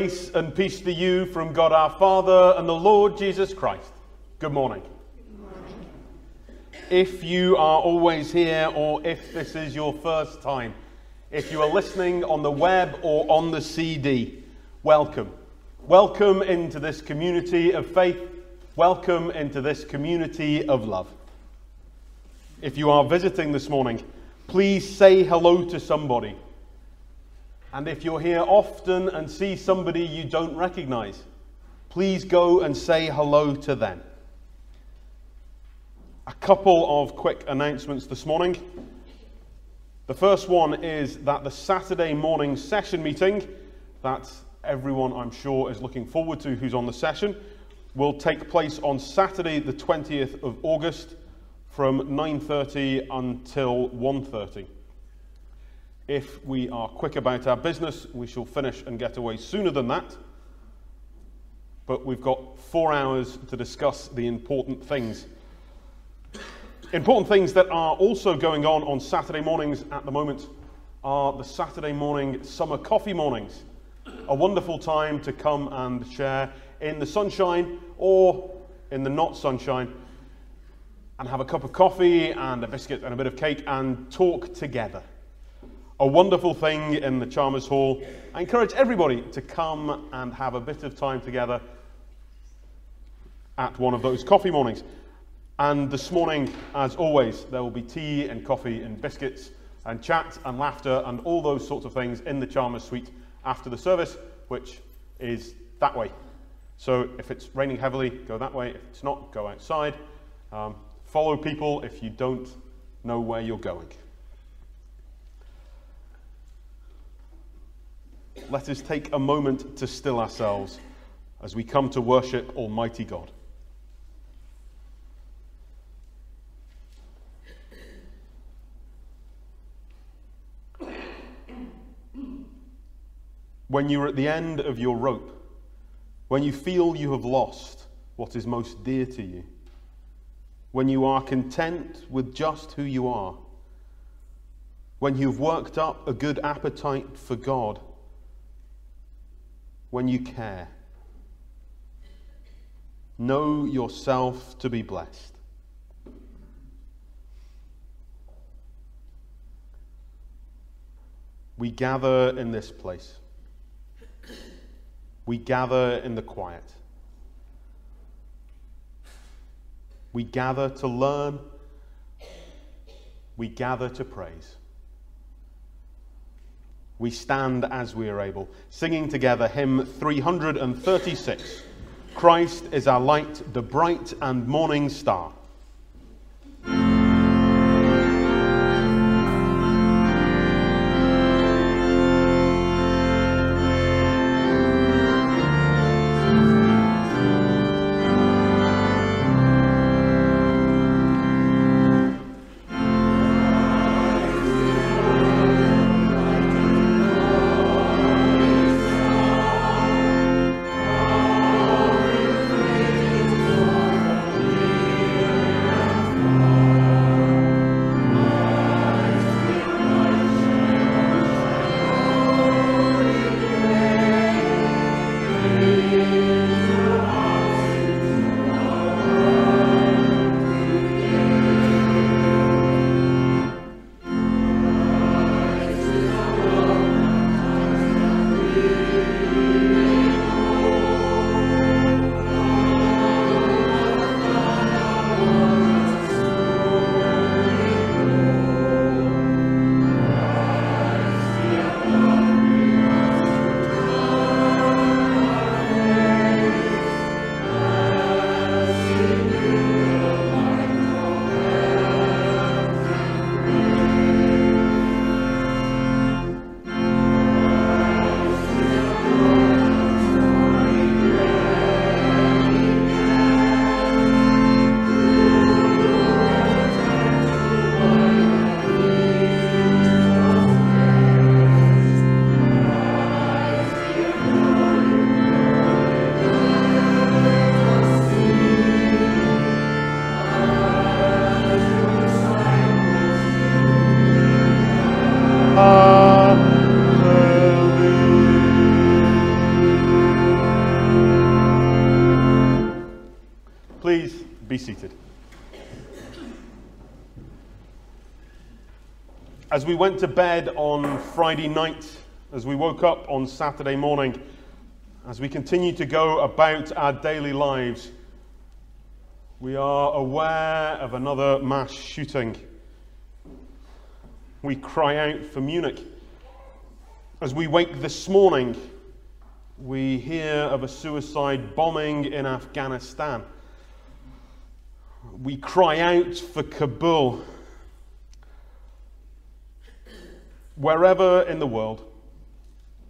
Grace and peace to you from God our Father and the Lord Jesus Christ. Good morning. If you are always here or if this is your first time, if you are listening on the web or on the CD, welcome. Welcome into this community of faith. Welcome into this community of love. If you are visiting this morning, please say hello to somebody. And if you're here often and see somebody you don't recognize, please go and say hello to them. A couple of quick announcements this morning. The first one is that the Saturday morning session meeting, that everyone I'm sure is looking forward to who's on the session, will take place on Saturday the 20th of August from 9.30 until 1.30. If we are quick about our business, we shall finish and get away sooner than that. But we've got four hours to discuss the important things. Important things that are also going on on Saturday mornings at the moment are the Saturday morning summer coffee mornings. A wonderful time to come and share in the sunshine or in the not sunshine and have a cup of coffee and a biscuit and a bit of cake and talk together a wonderful thing in the Chalmers Hall. I encourage everybody to come and have a bit of time together at one of those coffee mornings. And this morning, as always, there will be tea and coffee and biscuits and chat and laughter and all those sorts of things in the Chalmers suite after the service, which is that way. So if it's raining heavily, go that way. If it's not, go outside. Um, follow people if you don't know where you're going. Let us take a moment to still ourselves as we come to worship Almighty God. When you're at the end of your rope, when you feel you have lost what is most dear to you, when you are content with just who you are, when you've worked up a good appetite for God when you care. Know yourself to be blessed. We gather in this place. We gather in the quiet. We gather to learn. We gather to praise we stand as we are able, singing together hymn 336 Christ is our light, the bright and morning star. As we went to bed on Friday night, as we woke up on Saturday morning, as we continue to go about our daily lives, we are aware of another mass shooting. We cry out for Munich. As we wake this morning, we hear of a suicide bombing in Afghanistan. We cry out for Kabul. Wherever in the world,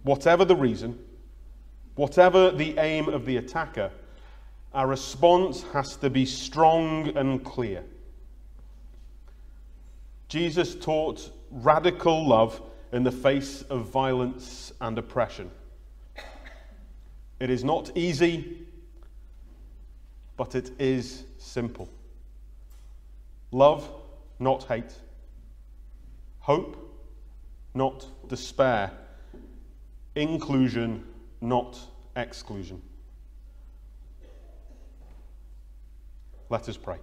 whatever the reason, whatever the aim of the attacker, our response has to be strong and clear. Jesus taught radical love in the face of violence and oppression. It is not easy, but it is simple. Love, not hate. Hope, not despair. Inclusion, not exclusion. Let us pray.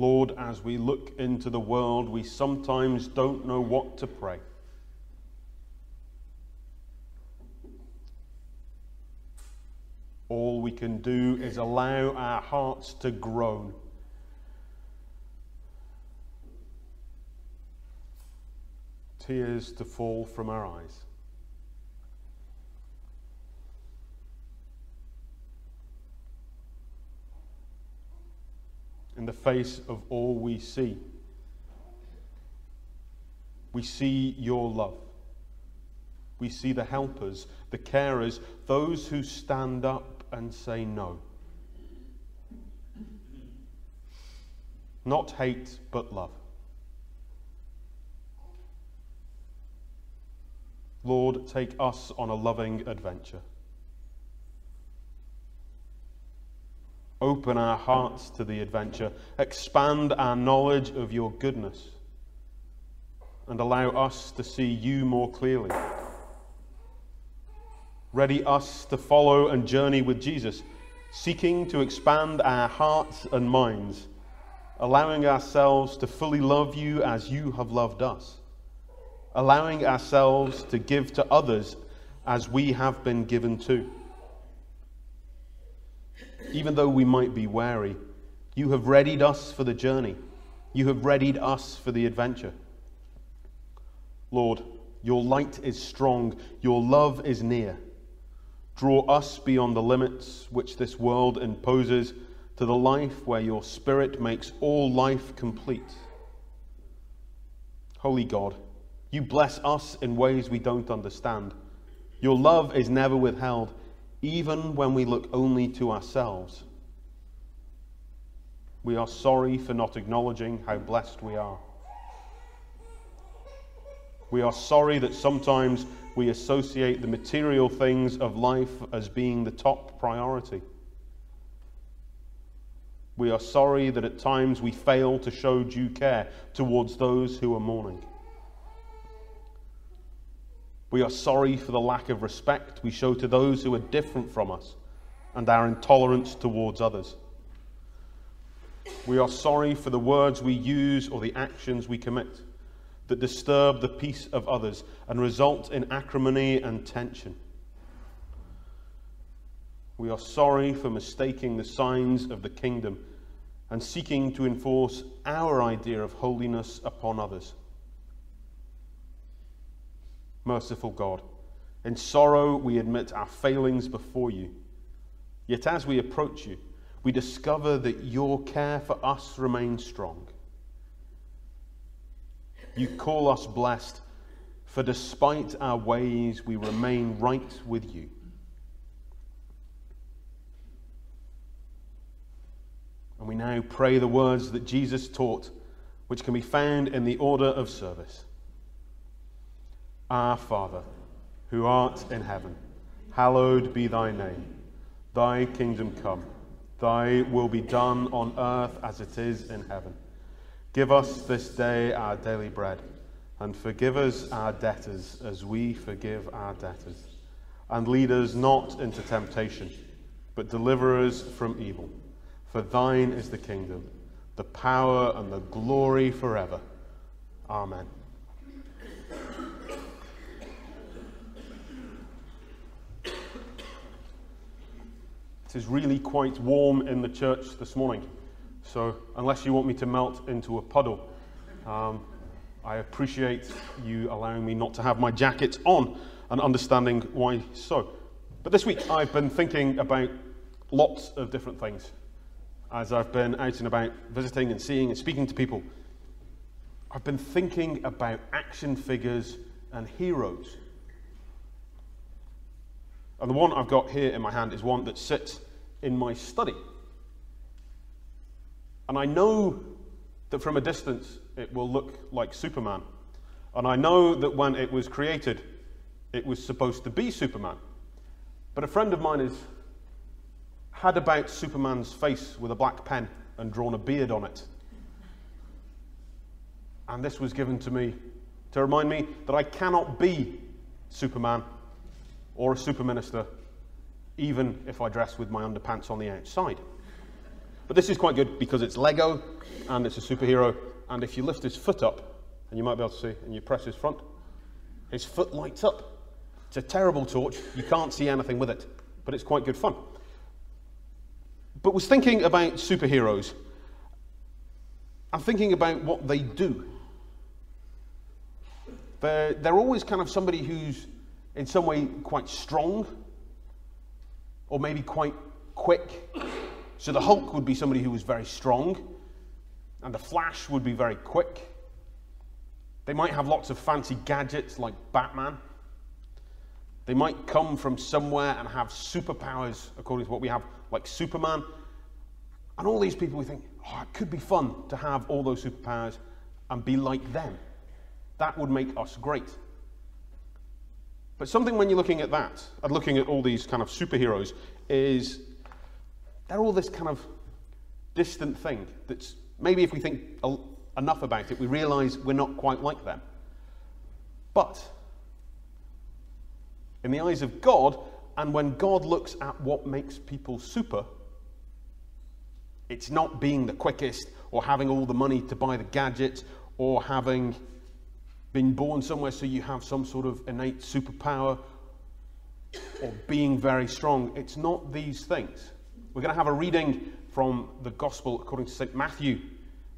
Lord, as we look into the world, we sometimes don't know what to pray. All we can do is allow our hearts to groan. Tears to fall from our eyes. in the face of all we see. We see your love. We see the helpers, the carers, those who stand up and say no. Not hate, but love. Lord, take us on a loving adventure. Open our hearts to the adventure. Expand our knowledge of your goodness. And allow us to see you more clearly. Ready us to follow and journey with Jesus, seeking to expand our hearts and minds, allowing ourselves to fully love you as you have loved us, allowing ourselves to give to others as we have been given to even though we might be wary, you have readied us for the journey. You have readied us for the adventure. Lord, your light is strong, your love is near. Draw us beyond the limits which this world imposes to the life where your Spirit makes all life complete. Holy God, you bless us in ways we don't understand. Your love is never withheld even when we look only to ourselves. We are sorry for not acknowledging how blessed we are. We are sorry that sometimes we associate the material things of life as being the top priority. We are sorry that at times we fail to show due care towards those who are mourning. We are sorry for the lack of respect we show to those who are different from us and our intolerance towards others. We are sorry for the words we use or the actions we commit that disturb the peace of others and result in acrimony and tension. We are sorry for mistaking the signs of the kingdom and seeking to enforce our idea of holiness upon others merciful God. In sorrow, we admit our failings before you. Yet as we approach you, we discover that your care for us remains strong. You call us blessed, for despite our ways, we remain right with you. And we now pray the words that Jesus taught, which can be found in the order of service. Our Father, who art in heaven, hallowed be thy name. Thy kingdom come, thy will be done on earth as it is in heaven. Give us this day our daily bread, and forgive us our debtors as we forgive our debtors. and lead us not into temptation, but deliver us from evil. For thine is the kingdom, the power, and the glory forever. Amen. It is really quite warm in the church this morning. So, unless you want me to melt into a puddle, um, I appreciate you allowing me not to have my jacket on and understanding why so. But this week, I've been thinking about lots of different things as I've been out and about visiting and seeing and speaking to people. I've been thinking about action figures and heroes. And the one I've got here in my hand is one that sits in my study. And I know that from a distance it will look like Superman. And I know that when it was created, it was supposed to be Superman. But a friend of mine has had about Superman's face with a black pen and drawn a beard on it. And this was given to me to remind me that I cannot be Superman or a super minister, even if I dress with my underpants on the outside. But this is quite good because it's Lego and it's a superhero. And if you lift his foot up, and you might be able to see, and you press his front, his foot lights up. It's a terrible torch. You can't see anything with it, but it's quite good fun. But was thinking about superheroes. I'm thinking about what they do. They're, they're always kind of somebody who's in some way quite strong or maybe quite quick. So the Hulk would be somebody who was very strong, and the Flash would be very quick. They might have lots of fancy gadgets like Batman. They might come from somewhere and have superpowers, according to what we have, like Superman. And all these people, we think, oh, it could be fun to have all those superpowers and be like them. That would make us great. But something when you're looking at that, and looking at all these kind of superheroes, is they're all this kind of distant thing that's maybe if we think enough about it, we realize we're not quite like them. But in the eyes of God, and when God looks at what makes people super, it's not being the quickest or having all the money to buy the gadgets or having been born somewhere so you have some sort of innate superpower or being very strong. It's not these things. We're going to have a reading from the Gospel according to St. Matthew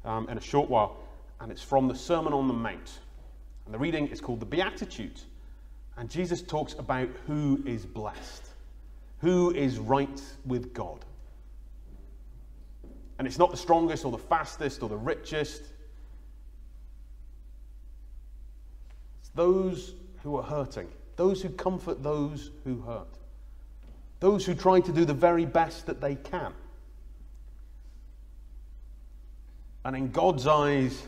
um, in a short while, and it's from the Sermon on the Mount. And the reading is called the Beatitudes. And Jesus talks about who is blessed, who is right with God. And it's not the strongest or the fastest or the richest. It's those who are hurting, those who comfort those who hurt, those who try to do the very best that they can. And in God's eyes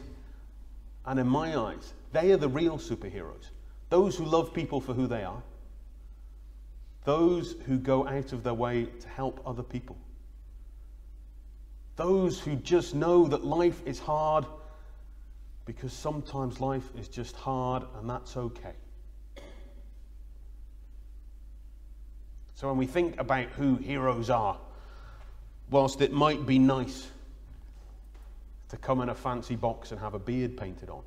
and in my eyes, they are the real superheroes. Those who love people for who they are. Those who go out of their way to help other people. Those who just know that life is hard because sometimes life is just hard and that's okay. So when we think about who heroes are, whilst it might be nice to come in a fancy box and have a beard painted on.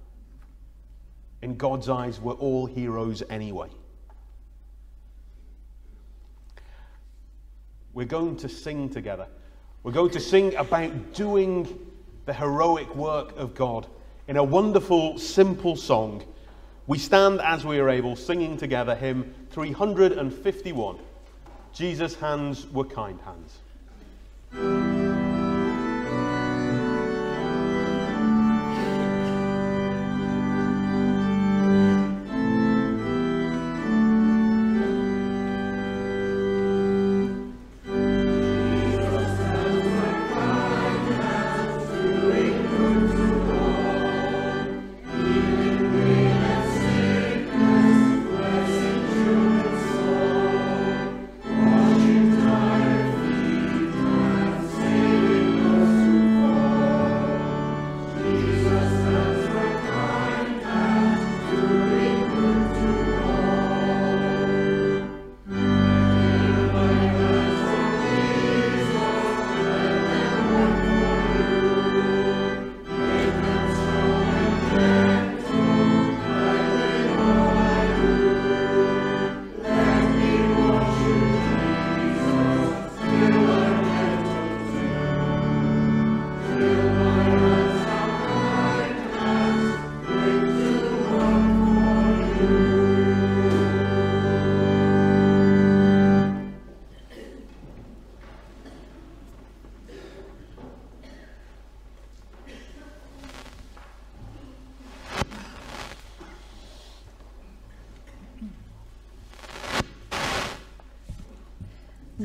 In God's eyes, we're all heroes anyway. We're going to sing together. We're going to sing about doing the heroic work of God in a wonderful, simple song. We stand as we are able, singing together hymn 351 Jesus' hands were kind hands.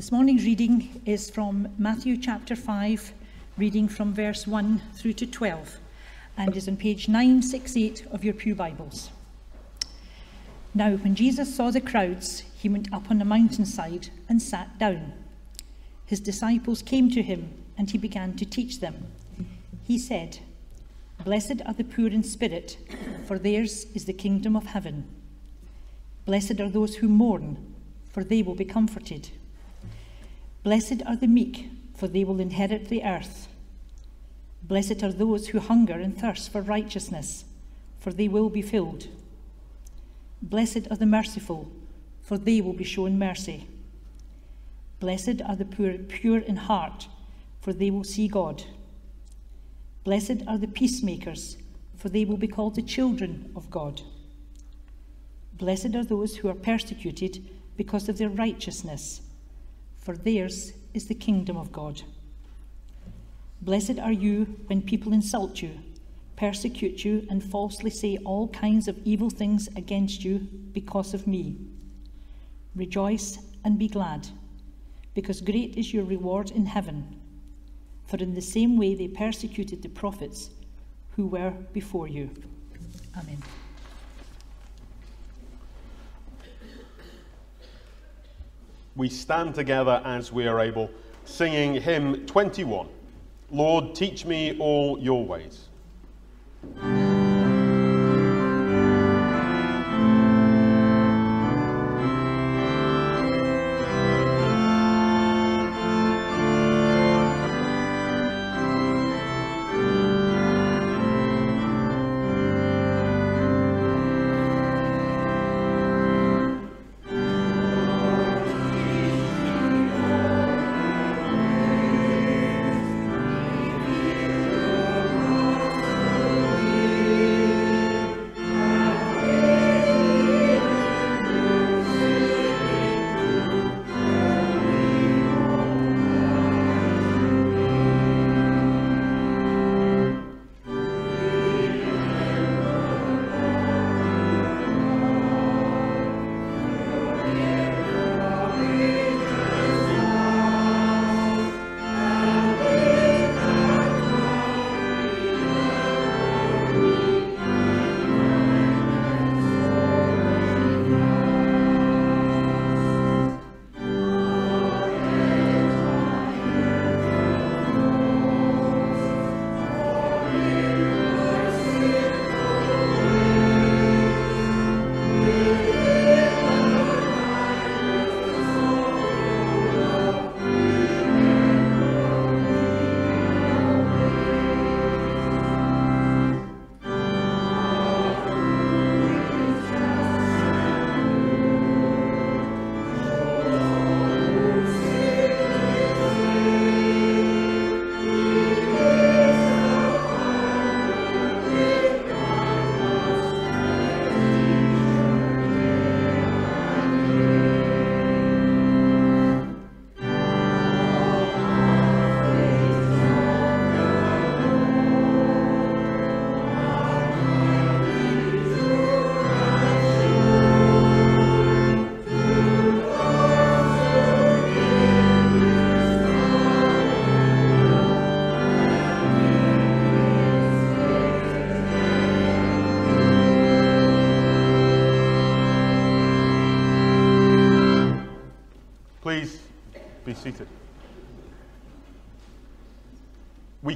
This morning's reading is from Matthew chapter 5, reading from verse 1 through to 12, and is on page 968 of your Pew Bibles. Now, when Jesus saw the crowds, he went up on a mountainside and sat down. His disciples came to him, and he began to teach them. He said, Blessed are the poor in spirit, for theirs is the kingdom of heaven. Blessed are those who mourn, for they will be comforted. Blessed are the meek, for they will inherit the earth. Blessed are those who hunger and thirst for righteousness, for they will be filled. Blessed are the merciful, for they will be shown mercy. Blessed are the poor, pure in heart, for they will see God. Blessed are the peacemakers, for they will be called the children of God. Blessed are those who are persecuted because of their righteousness for theirs is the kingdom of God. Blessed are you when people insult you, persecute you, and falsely say all kinds of evil things against you because of me. Rejoice and be glad, because great is your reward in heaven. For in the same way they persecuted the prophets who were before you. Amen. We stand together as we are able, singing hymn 21 Lord, teach me all your ways.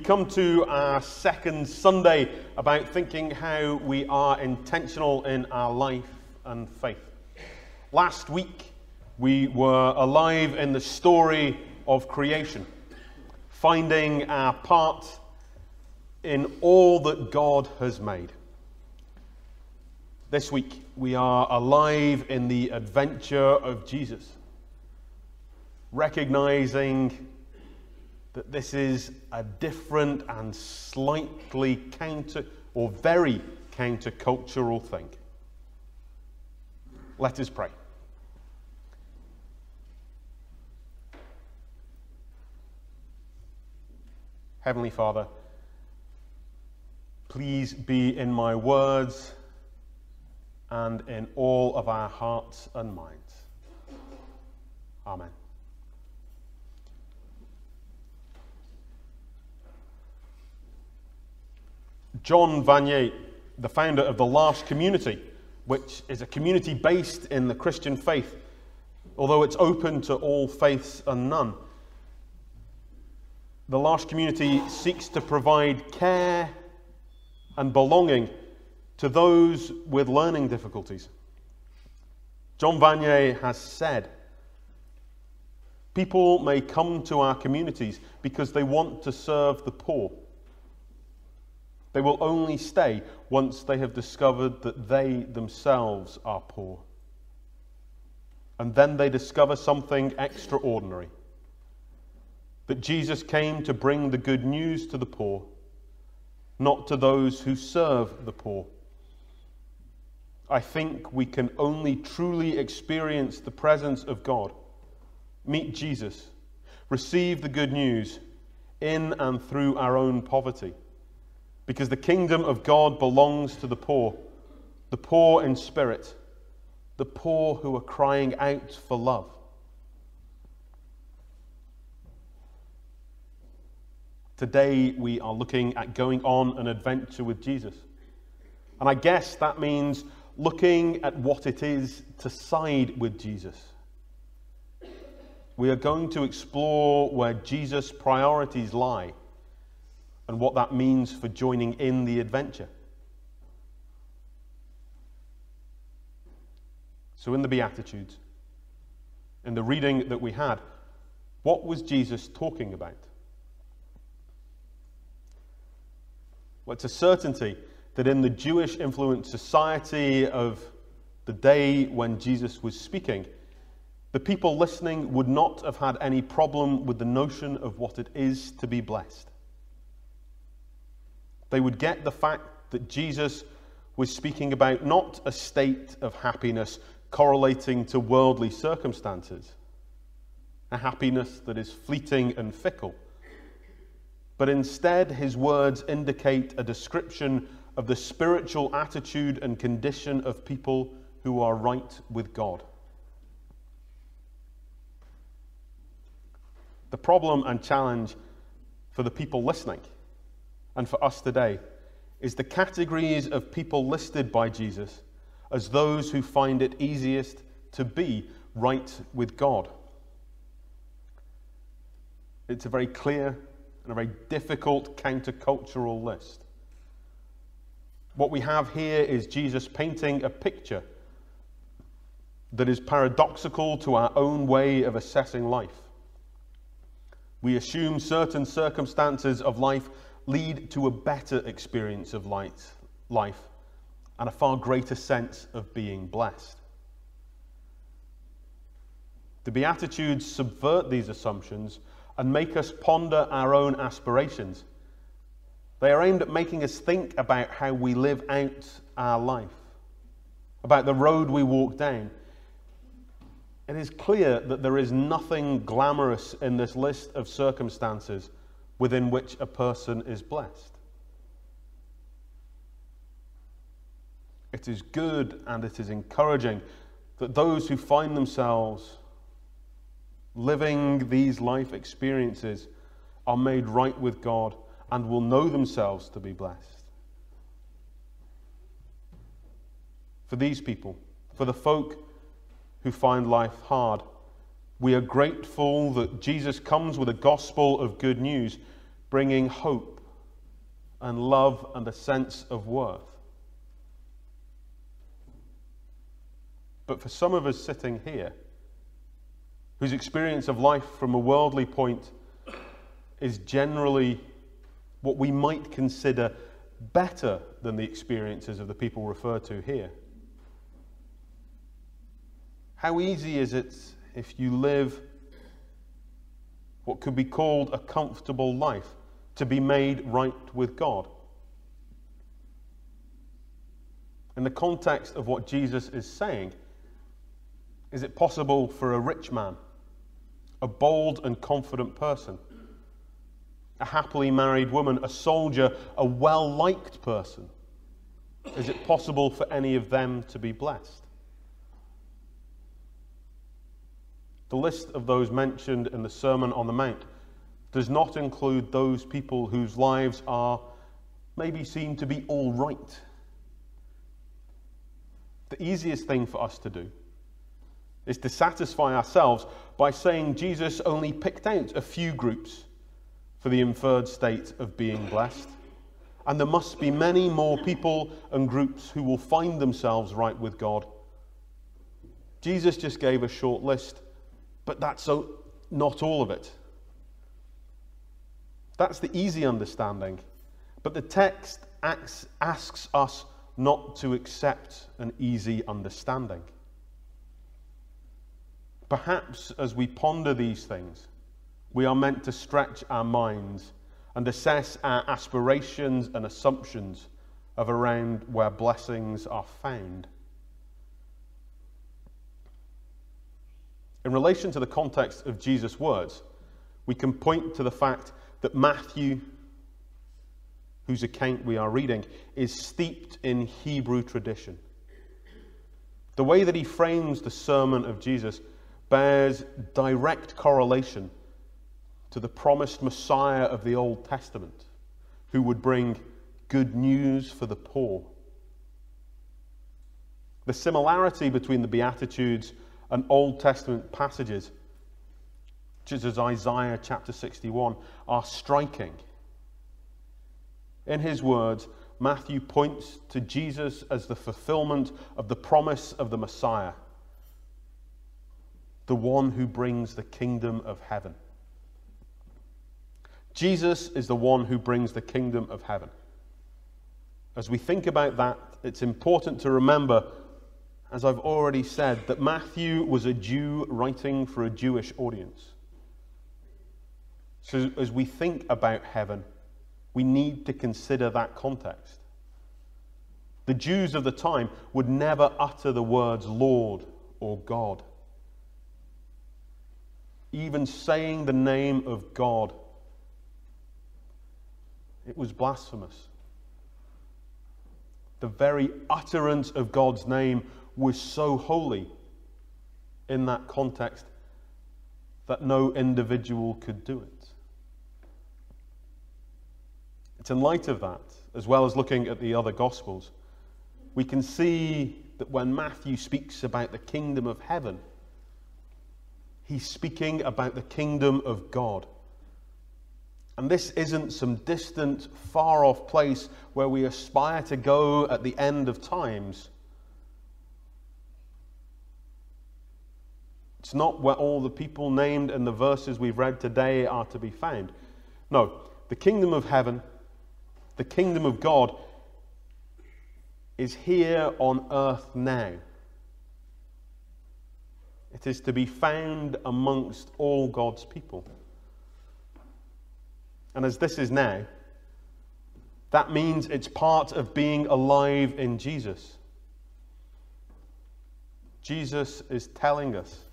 Come to our second Sunday about thinking how we are intentional in our life and faith. Last week, we were alive in the story of creation, finding our part in all that God has made. This week, we are alive in the adventure of Jesus recognizing that this is a different and slightly counter or very countercultural thing. Let us pray. Heavenly Father, please be in my words and in all of our hearts and minds. Amen. Jean Vanier, the founder of the L'Arche Community, which is a community based in the Christian faith, although it's open to all faiths and none. The L'Arche community seeks to provide care and belonging to those with learning difficulties. Jean Vanier has said, People may come to our communities because they want to serve the poor. They will only stay once they have discovered that they themselves are poor. And then they discover something extraordinary that Jesus came to bring the good news to the poor, not to those who serve the poor. I think we can only truly experience the presence of God, meet Jesus, receive the good news in and through our own poverty because the kingdom of God belongs to the poor, the poor in spirit, the poor who are crying out for love. Today, we are looking at going on an adventure with Jesus. And I guess that means looking at what it is to side with Jesus. We are going to explore where Jesus' priorities lie and what that means for joining in the adventure. So, in the Beatitudes, in the reading that we had, what was Jesus talking about? Well, it's a certainty that in the Jewish influenced society of the day when Jesus was speaking, the people listening would not have had any problem with the notion of what it is to be blessed. They would get the fact that Jesus was speaking about not a state of happiness correlating to worldly circumstances, a happiness that is fleeting and fickle, but instead his words indicate a description of the spiritual attitude and condition of people who are right with God. The problem and challenge for the people listening and for us today is the categories of people listed by Jesus as those who find it easiest to be right with God. It's a very clear and a very difficult countercultural list. What we have here is Jesus painting a picture that is paradoxical to our own way of assessing life. We assume certain circumstances of life lead to a better experience of light, life and a far greater sense of being blessed. The Beatitudes subvert these assumptions and make us ponder our own aspirations. They are aimed at making us think about how we live out our life, about the road we walk down. It is clear that there is nothing glamorous in this list of circumstances within which a person is blessed. It is good and it is encouraging that those who find themselves living these life experiences are made right with God and will know themselves to be blessed. For these people, for the folk who find life hard, we are grateful that Jesus comes with a gospel of good news, bringing hope and love and a sense of worth. But for some of us sitting here, whose experience of life from a worldly point is generally what we might consider better than the experiences of the people referred to here. How easy is it if you live what could be called a comfortable life to be made right with God? In the context of what Jesus is saying, is it possible for a rich man, a bold and confident person, a happily married woman, a soldier, a well liked person, is it possible for any of them to be blessed? The list of those mentioned in the Sermon on the Mount does not include those people whose lives are maybe seem to be all right. The easiest thing for us to do is to satisfy ourselves by saying Jesus only picked out a few groups for the inferred state of being blessed. And there must be many more people and groups who will find themselves right with God. Jesus just gave a short list, but that's not all of it. That's the easy understanding. But the text asks, asks us not to accept an easy understanding. Perhaps as we ponder these things, we are meant to stretch our minds and assess our aspirations and assumptions of around where blessings are found. In relation to the context of Jesus' words, we can point to the fact that Matthew, whose account we are reading, is steeped in Hebrew tradition. The way that he frames the sermon of Jesus bears direct correlation to the promised Messiah of the Old Testament, who would bring good news for the poor. The similarity between the Beatitudes and Old Testament passages, such as Isaiah chapter 61, are striking. In his words, Matthew points to Jesus as the fulfillment of the promise of the Messiah the one who brings the kingdom of heaven. Jesus is the one who brings the kingdom of heaven. As we think about that, it's important to remember, as I've already said, that Matthew was a Jew writing for a Jewish audience. So as we think about heaven, we need to consider that context. The Jews of the time would never utter the words Lord or God even saying the name of God. It was blasphemous. The very utterance of God's name was so holy in that context that no individual could do it. It's in light of that, as well as looking at the other Gospels, we can see that when Matthew speaks about the kingdom of heaven, He's speaking about the kingdom of God. And this isn't some distant, far off place where we aspire to go at the end of times. It's not where all the people named and the verses we've read today are to be found. No, the kingdom of heaven, the kingdom of God, is here on earth now. It is to be found amongst all God's people. And as this is now, that means it's part of being alive in Jesus. Jesus is telling us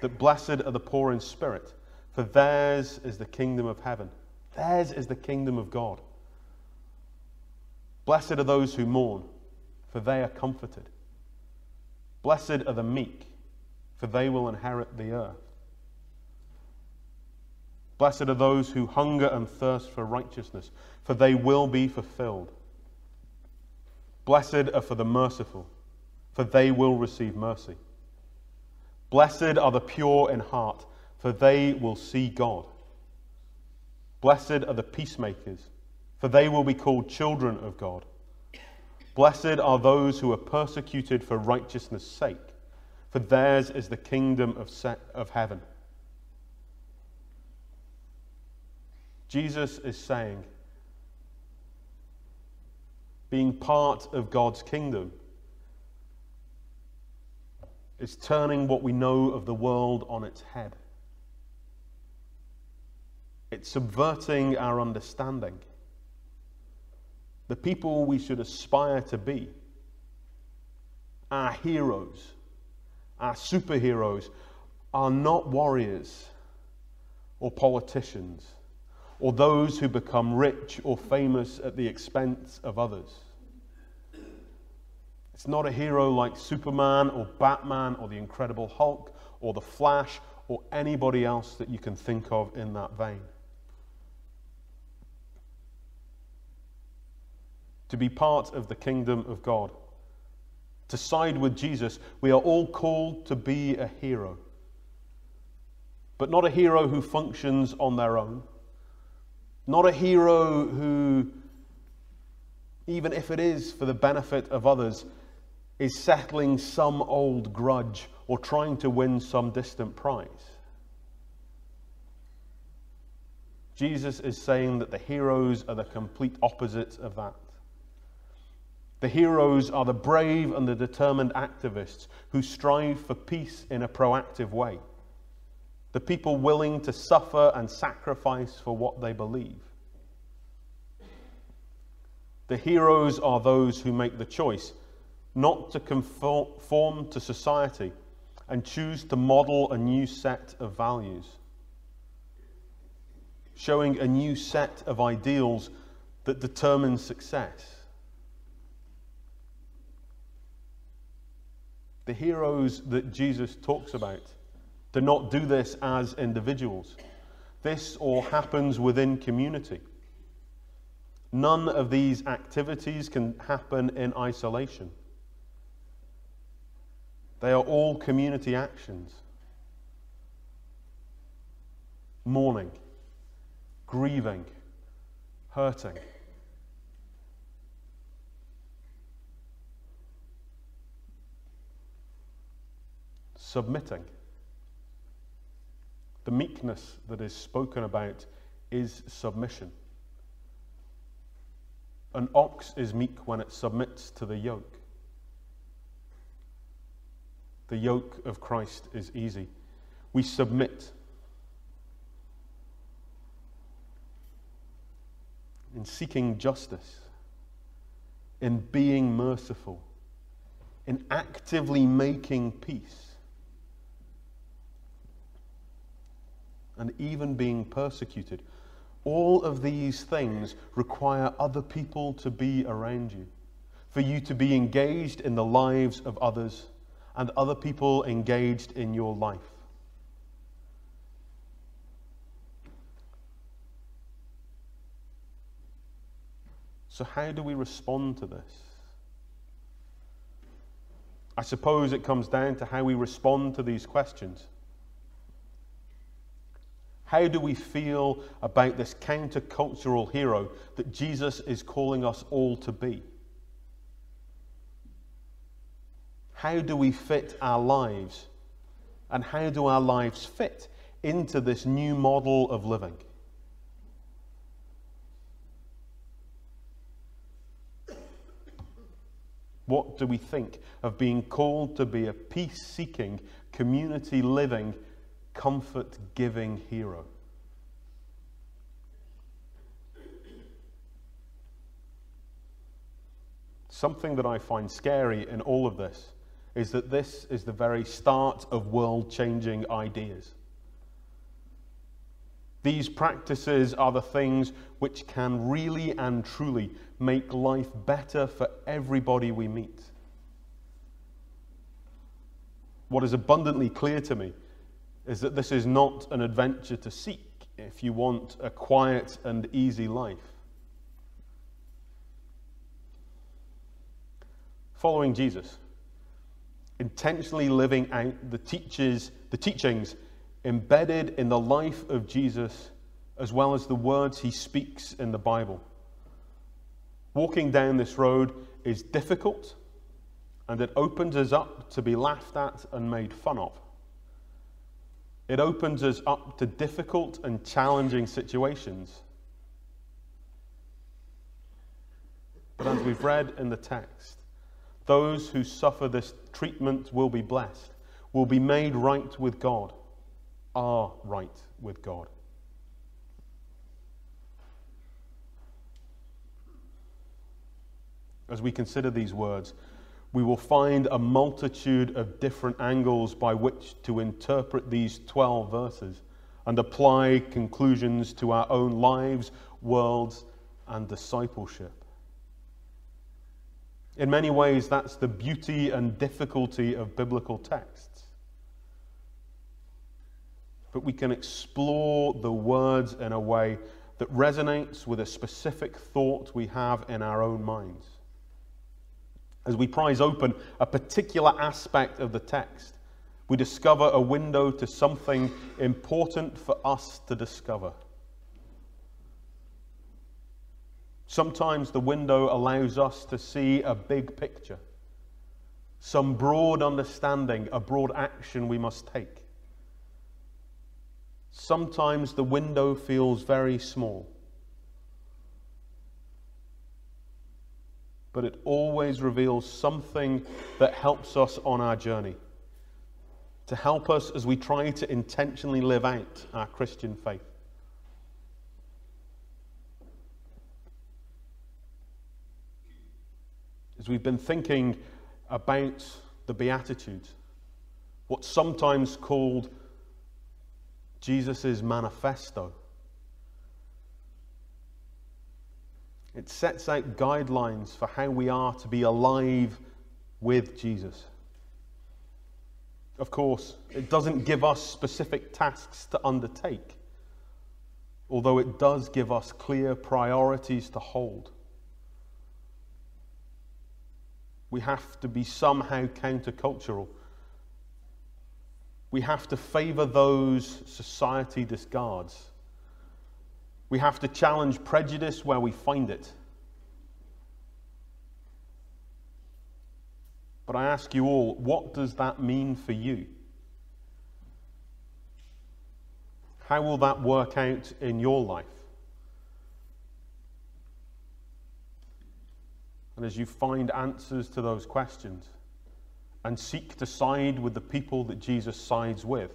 that blessed are the poor in spirit, for theirs is the kingdom of heaven. Theirs is the kingdom of God. Blessed are those who mourn, for they are comforted. Blessed are the meek, for they will inherit the earth. Blessed are those who hunger and thirst for righteousness, for they will be fulfilled. Blessed are for the merciful, for they will receive mercy. Blessed are the pure in heart, for they will see God. Blessed are the peacemakers, for they will be called children of God. Blessed are those who are persecuted for righteousness' sake, for theirs is the kingdom of, of heaven. Jesus is saying, being part of God's kingdom is turning what we know of the world on its head. It's subverting our understanding the people we should aspire to be, our heroes, our superheroes, are not warriors or politicians or those who become rich or famous at the expense of others. It's not a hero like Superman or Batman or the Incredible Hulk or the Flash or anybody else that you can think of in that vein. To be part of the kingdom of God, to side with Jesus, we are all called to be a hero. But not a hero who functions on their own, not a hero who, even if it is for the benefit of others, is settling some old grudge or trying to win some distant prize. Jesus is saying that the heroes are the complete opposite of that. The heroes are the brave and the determined activists who strive for peace in a proactive way. The people willing to suffer and sacrifice for what they believe. The heroes are those who make the choice not to conform to society and choose to model a new set of values, showing a new set of ideals that determine success. The heroes that Jesus talks about do not do this as individuals. This all happens within community. None of these activities can happen in isolation. They are all community actions. Mourning, grieving, hurting. submitting. The meekness that is spoken about is submission. An ox is meek when it submits to the yoke. The yoke of Christ is easy. We submit. In seeking justice, in being merciful, in actively making peace. and even being persecuted. All of these things require other people to be around you, for you to be engaged in the lives of others and other people engaged in your life. So, how do we respond to this? I suppose it comes down to how we respond to these questions. How do we feel about this countercultural hero that Jesus is calling us all to be? How do we fit our lives? And how do our lives fit into this new model of living? What do we think of being called to be a peace seeking, community living comfort giving hero. Something that I find scary in all of this is that this is the very start of world changing ideas. These practices are the things which can really and truly make life better for everybody we meet. What is abundantly clear to me is that this is not an adventure to seek if you want a quiet and easy life. Following Jesus, intentionally living out the, the teachings embedded in the life of Jesus as well as the words he speaks in the Bible. Walking down this road is difficult and it opens us up to be laughed at and made fun of. It opens us up to difficult and challenging situations. But as we've read in the text, those who suffer this treatment will be blessed, will be made right with God, are right with God. As we consider these words, we will find a multitude of different angles by which to interpret these 12 verses and apply conclusions to our own lives, worlds, and discipleship. In many ways, that's the beauty and difficulty of biblical texts. But we can explore the words in a way that resonates with a specific thought we have in our own minds. As we prise open a particular aspect of the text, we discover a window to something important for us to discover. Sometimes the window allows us to see a big picture, some broad understanding, a broad action we must take. Sometimes the window feels very small. But it always reveals something that helps us on our journey, to help us as we try to intentionally live out our Christian faith. As we've been thinking about the Beatitudes, what's sometimes called Jesus' manifesto. It sets out guidelines for how we are to be alive with Jesus. Of course, it doesn't give us specific tasks to undertake, although it does give us clear priorities to hold. We have to be somehow countercultural we have to favor those society discards. We have to challenge prejudice where we find it. But I ask you all, what does that mean for you? How will that work out in your life? And as you find answers to those questions, and seek to side with the people that Jesus sides with,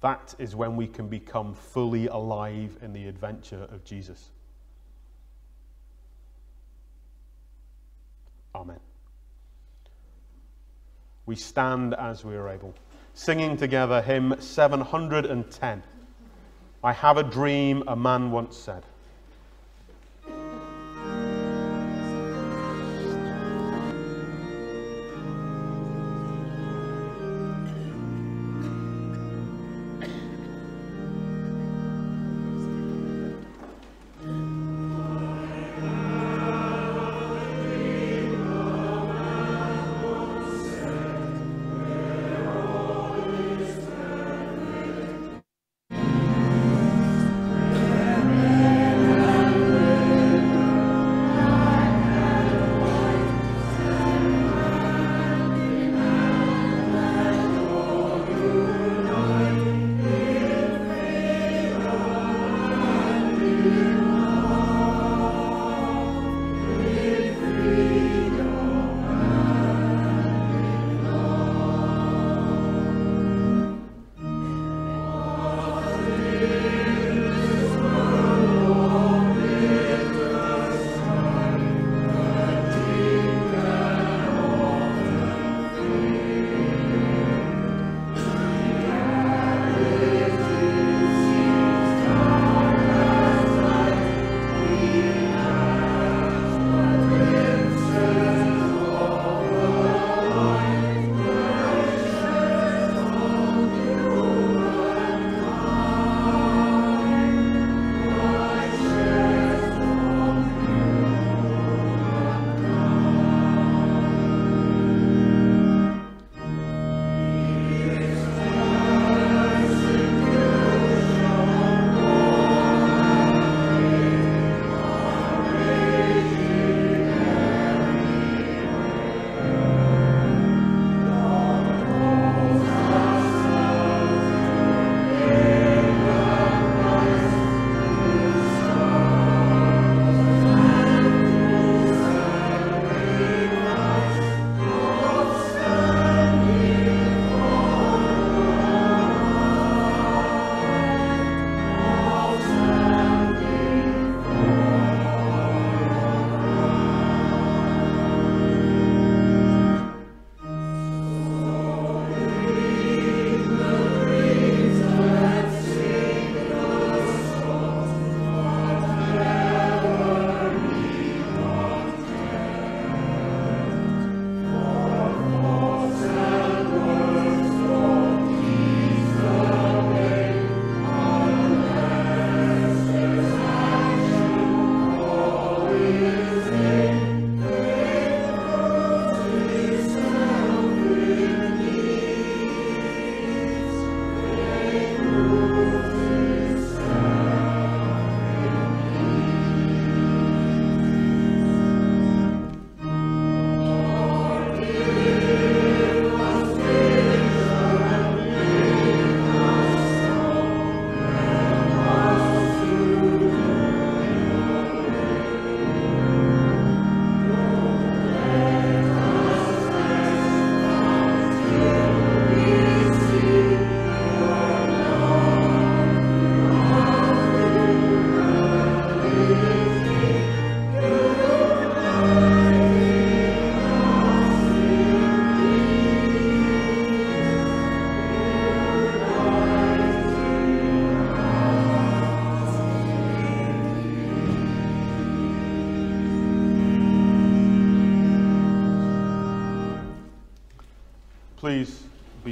that is when we can become fully alive in the adventure of Jesus. Amen. We stand as we are able, singing together hymn 710. I have a dream, a man once said.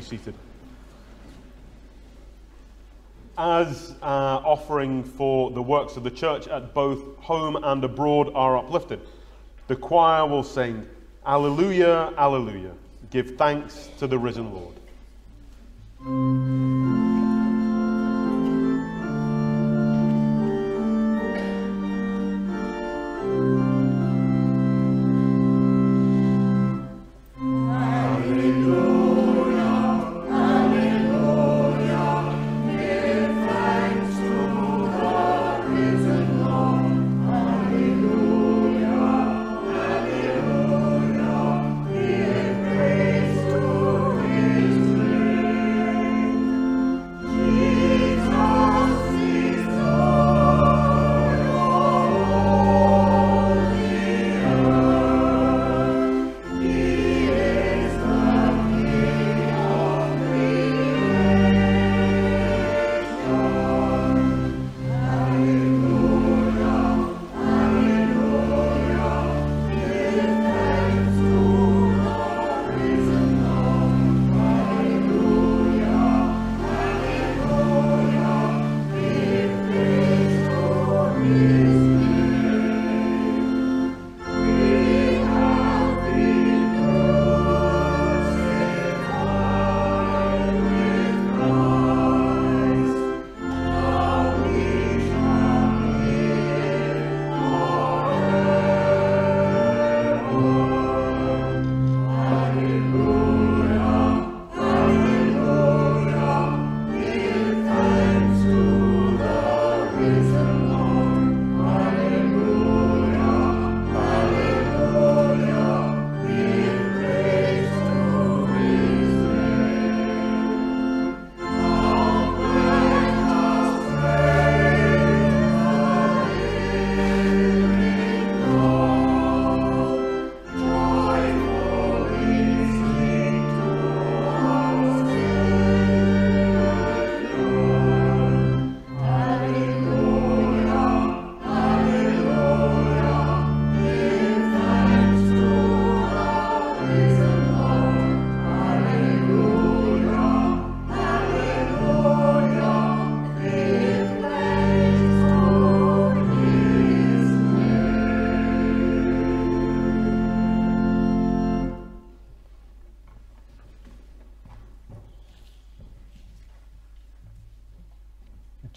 Seated. As our offering for the works of the church at both home and abroad are uplifted, the choir will sing, Alleluia, Alleluia. Give thanks to the risen Lord.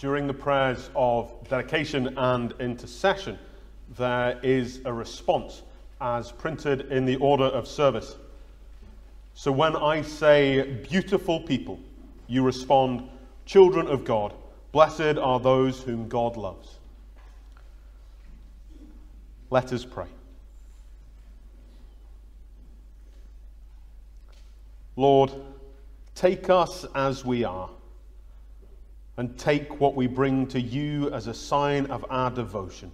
During the prayers of dedication and intercession, there is a response as printed in the order of service. So when I say beautiful people, you respond, children of God, blessed are those whom God loves. Let us pray. Lord, take us as we are and take what we bring to you as a sign of our devotion.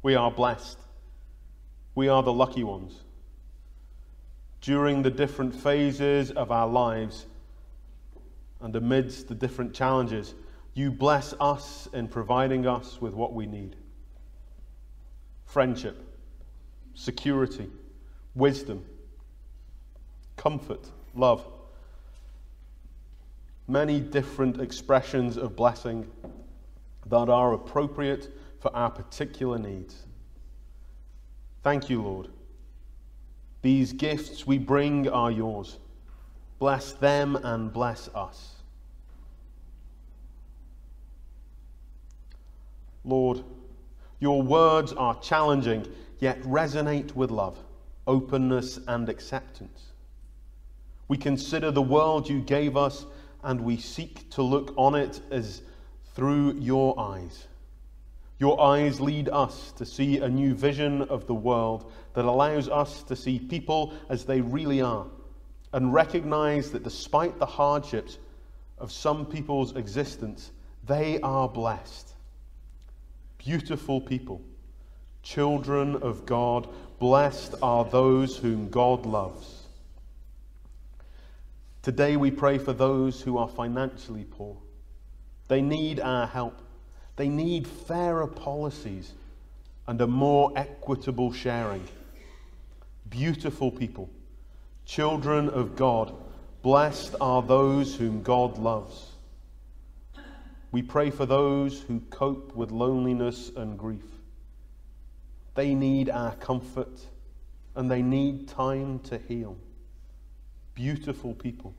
We are blessed. We are the lucky ones. During the different phases of our lives and amidst the different challenges, you bless us in providing us with what we need friendship, security, wisdom, comfort, love many different expressions of blessing that are appropriate for our particular needs. Thank you, Lord. These gifts we bring are yours. Bless them and bless us. Lord, your words are challenging, yet resonate with love, openness, and acceptance. We consider the world you gave us and we seek to look on it as through your eyes. Your eyes lead us to see a new vision of the world that allows us to see people as they really are and recognize that despite the hardships of some people's existence, they are blessed. Beautiful people, children of God, blessed are those whom God loves. Today we pray for those who are financially poor. They need our help. They need fairer policies and a more equitable sharing. beautiful people, children of God, blessed are those whom God loves. We pray for those who cope with loneliness and grief. They need our comfort and they need time to heal. Beautiful people,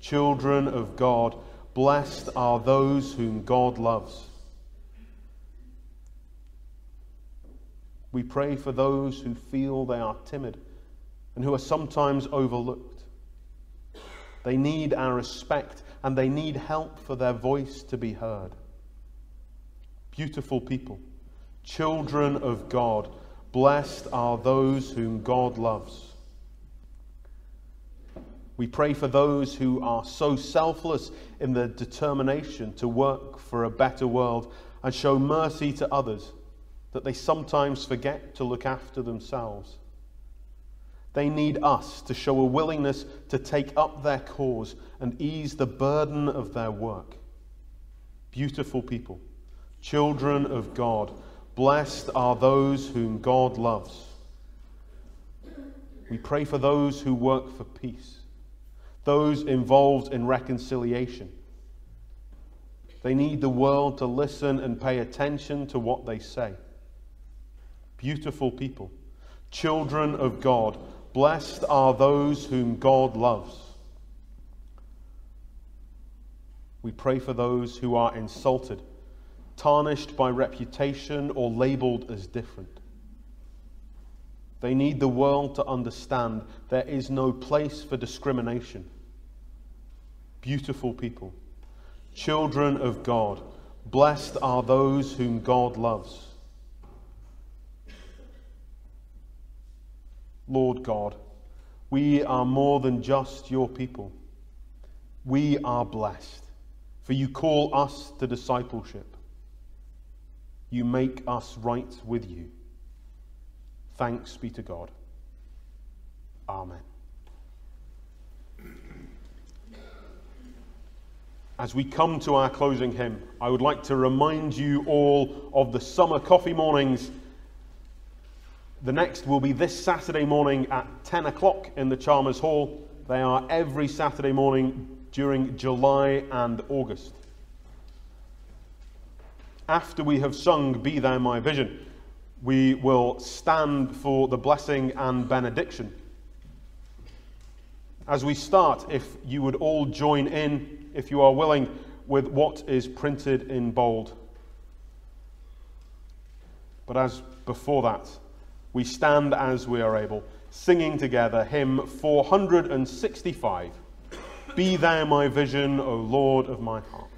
children of God, blessed are those whom God loves. We pray for those who feel they are timid and who are sometimes overlooked. They need our respect and they need help for their voice to be heard. Beautiful people, children of God, blessed are those whom God loves. We pray for those who are so selfless in their determination to work for a better world and show mercy to others that they sometimes forget to look after themselves. They need us to show a willingness to take up their cause and ease the burden of their work. Beautiful people, children of God, blessed are those whom God loves. We pray for those who work for peace, those involved in reconciliation. They need the world to listen and pay attention to what they say beautiful people, children of God. Blessed are those whom God loves. We pray for those who are insulted, tarnished by reputation, or labeled as different. They need the world to understand there is no place for discrimination. Beautiful people, children of God, blessed are those whom God loves. Lord God, we are more than just your people. We are blessed, for you call us to discipleship. You make us right with you. Thanks be to God. Amen. As we come to our closing hymn, I would like to remind you all of the summer coffee mornings the next will be this Saturday morning at 10 o'clock in the Chalmers Hall. They are every Saturday morning during July and August. After we have sung Be Thou My Vision, we will stand for the blessing and benediction. As we start, if you would all join in, if you are willing, with what is printed in bold. But as before that, we stand as we are able, singing together hymn 465 Be thou my vision, O Lord of my heart.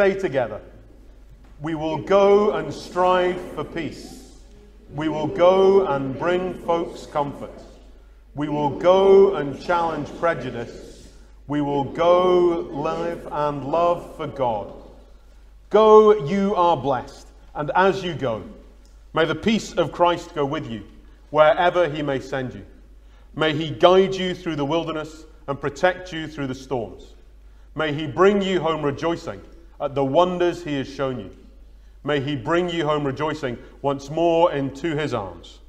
Say together, We will go and strive for peace. We will go and bring folks comfort. We will go and challenge prejudice. We will go live and love for God. Go, you are blessed, and as you go, may the peace of Christ go with you wherever he may send you. May he guide you through the wilderness and protect you through the storms. May he bring you home rejoicing at the wonders he has shown you. May he bring you home rejoicing once more into his arms.